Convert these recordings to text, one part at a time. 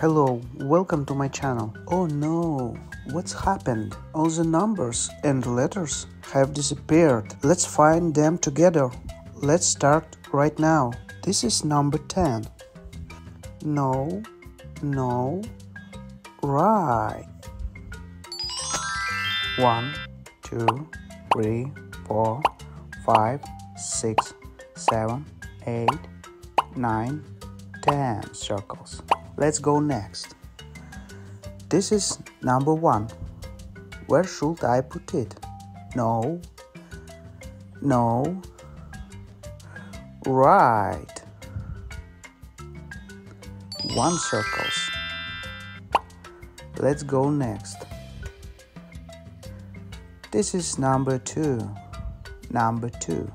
Hello, welcome to my channel. Oh no, what's happened? All the numbers and letters have disappeared. Let's find them together. Let's start right now. This is number 10. No, no, right. One, two, three, four, five, six, seven, eight, nine, ten circles. Let's go next. This is number one. Where should I put it? No. No. Right. One circles. Let's go next. This is number two. Number two.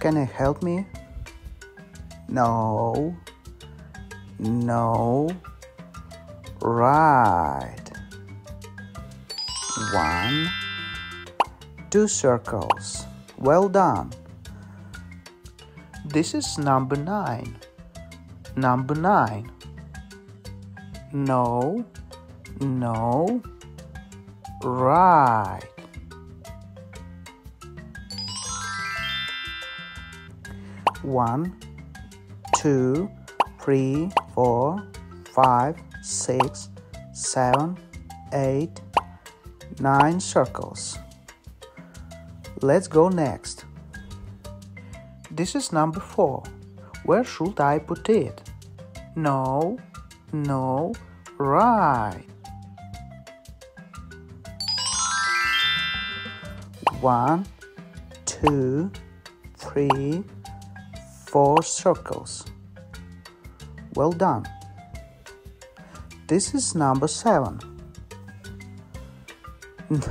Can you help me? No. No. Right. One. Two circles. Well done. This is number nine. Number nine. No. No. Right. One, two, three, four, five, six, seven, eight, nine circles. Let's go next. This is number four. Where should I put it? No, no, right. One, two, three, four circles. Well done. This is number seven.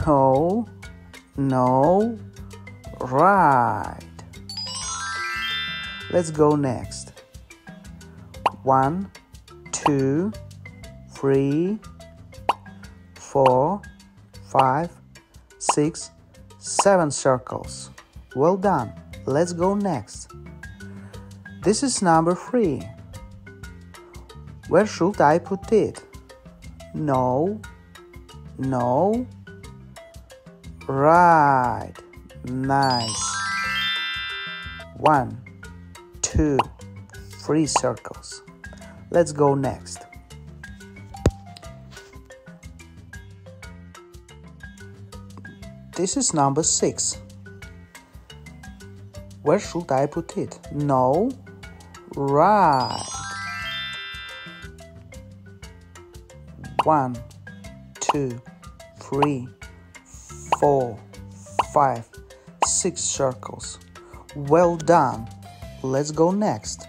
No, no, right. Let's go next. One, two, three, four, five, six, seven circles. Well done. Let's go next. This is number three. Where should I put it? No, no, right, nice. One, two, three circles. Let's go next. This is number six. Where should I put it? No, right. One, two, three, four, five, six circles. Well done. Let's go next.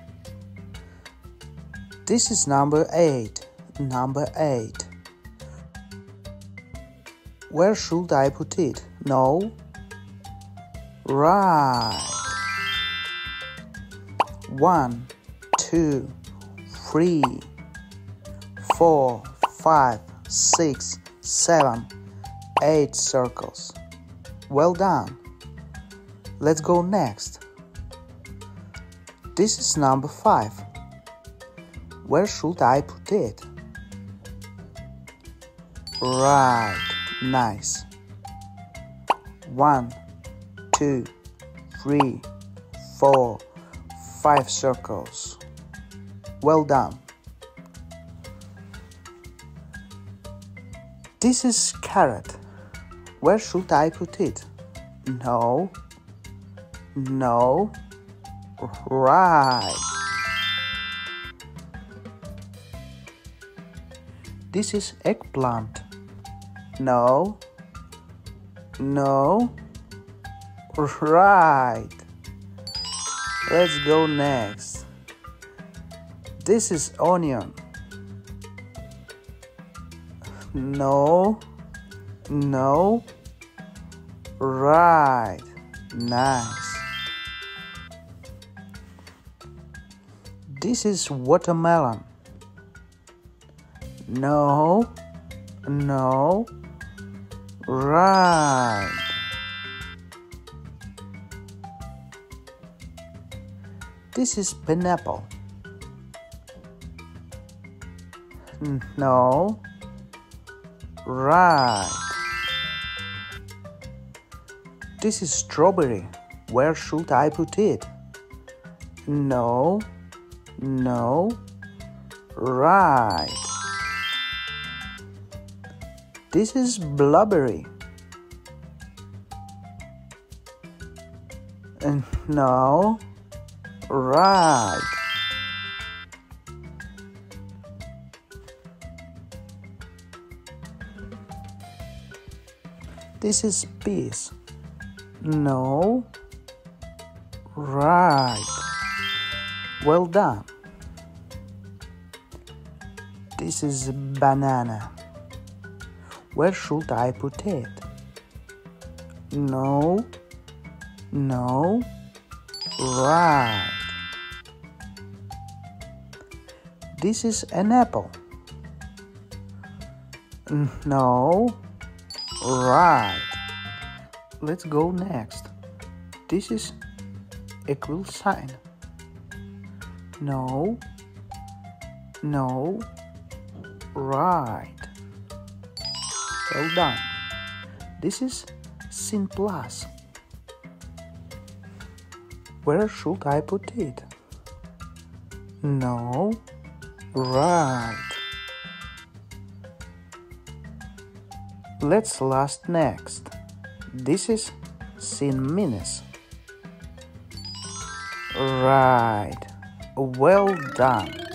This is number eight. Number eight. Where should I put it? No. Right. One, two, three, four, five, six, seven, eight circles. Well done. Let's go next. This is number five. Where should I put it? Right, nice. One, two, three, four, five circles. Well done. This is carrot. Where should I put it? No. No. Right. This is eggplant. No. No. Right. Let's go next. This is onion. No. No. Right. Nice. This is watermelon. No. No. Right. This is pineapple. No. Right. This is strawberry. Where should I put it? No. No. Right. This is blueberry. And no. Right. This is peas. No. Right. Well done. This is banana. Where should I put it? No. No. Right. This is an apple. No. Right. Let's go next. This is equal sign. No. No. Right. Well done. This is sin plus. Where should I put it? No. Right. Let's last next. This is sin minus. Right. Well done.